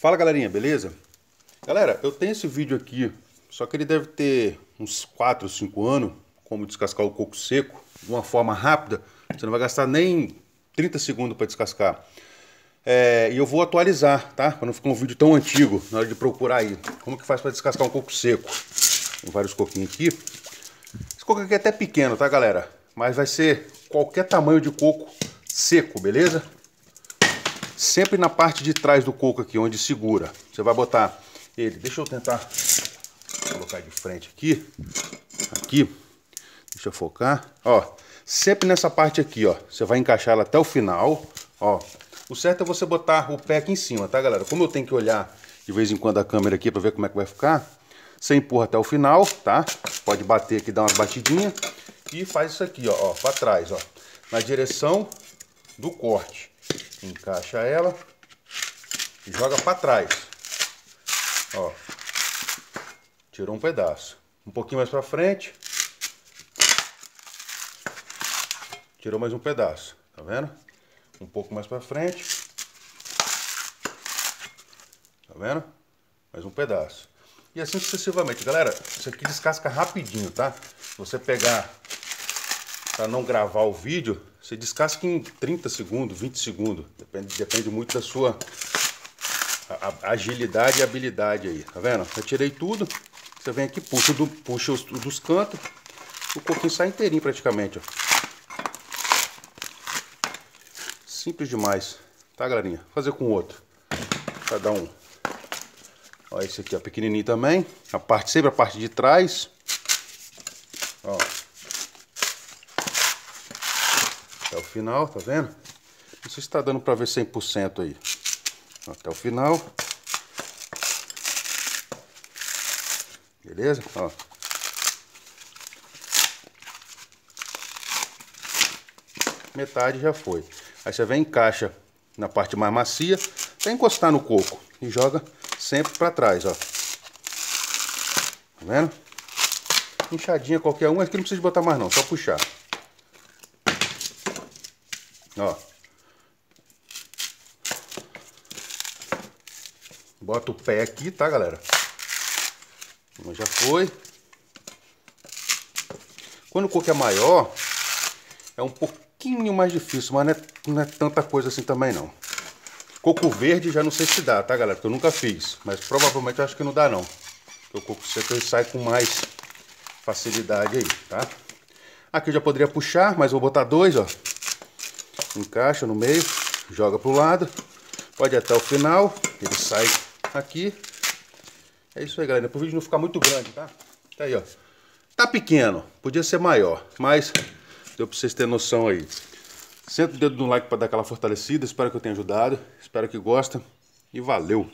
Fala galerinha, beleza? Galera, eu tenho esse vídeo aqui, só que ele deve ter uns 4 ou 5 anos, como descascar o coco seco, de uma forma rápida, você não vai gastar nem 30 segundos para descascar. É, e eu vou atualizar, tá? Para não ficar um vídeo tão antigo na hora de procurar aí. Como que faz para descascar um coco seco? Tem vários coquinhos aqui. Esse coco aqui é até pequeno, tá galera? Mas vai ser qualquer tamanho de coco seco, beleza? Sempre na parte de trás do coco aqui, onde segura. Você vai botar ele. Deixa eu tentar colocar de frente aqui. Aqui. Deixa eu focar. Ó, sempre nessa parte aqui, ó. Você vai encaixar ela até o final. Ó, o certo é você botar o pé aqui em cima, tá, galera? Como eu tenho que olhar de vez em quando a câmera aqui para ver como é que vai ficar, você empurra até o final, tá? Pode bater aqui, dar umas batidinhas e faz isso aqui, ó, ó para trás, ó, na direção do corte. Encaixa ela e joga para trás. Ó. Tirou um pedaço. Um pouquinho mais para frente. Tirou mais um pedaço, tá vendo? um pouco mais para frente. Tá vendo? Mais um pedaço. E assim sucessivamente. Galera, isso aqui descasca rapidinho, tá? Se você pegar para não gravar o vídeo, você descasca em 30 segundos, 20 segundos. Depende, depende muito da sua agilidade e habilidade aí. Tá vendo? Eu tirei tudo. Você vem aqui, puxa, do, puxa os, dos cantos. O coquinho sai inteirinho praticamente, ó. Simples demais, tá galerinha? Vou fazer com outro. Pra dar um... Ó, esse aqui, ó, pequenininho também. A parte, sempre a parte de trás. Ó. Até o final, tá vendo? Não sei se está dando para ver 100% aí. Até o final. Beleza? Ó. Metade já foi. Aí você vem encaixa na parte mais macia, até encostar no coco e joga sempre para trás, ó. Tá vendo? Inchadinha qualquer um, aqui não precisa botar mais não, só puxar. Ó. Bota o pé aqui, tá, galera? Já foi. Quando o coco é maior, é um pouquinho mais difícil, mas não é, não é tanta coisa assim também não. Coco verde já não sei se dá, tá galera? Porque eu nunca fiz, mas provavelmente eu acho que não dá não. Porque o coco seco ele sai com mais facilidade aí, tá? Aqui eu já poderia puxar, mas vou botar dois, ó. Encaixa no meio, joga pro lado. Pode até o final, ele sai aqui. É isso aí, galera. Para o vídeo não ficar muito grande, tá? Tá aí, ó. Tá pequeno, podia ser maior, mas Deu para vocês terem noção aí. Senta o dedo no like para dar aquela fortalecida. Espero que eu tenha ajudado. Espero que gostem. E valeu!